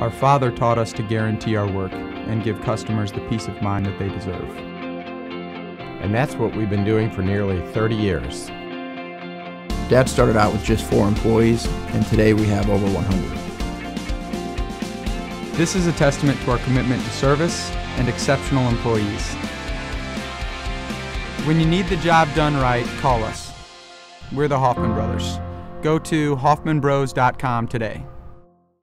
Our Father taught us to guarantee our work and give customers the peace of mind that they deserve. And that's what we've been doing for nearly 30 years. Dad started out with just four employees, and today we have over 100. This is a testament to our commitment to service and exceptional employees. When you need the job done right, call us. We're the Hoffmann Brothers. Go to hoffmannbros.com today.